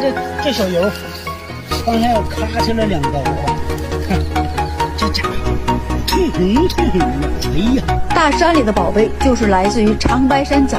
这这小油，刚才我咔切了两刀啊！看，这家伙通红通红的，哎呀，大山里的宝贝就是来自于长白山脚下。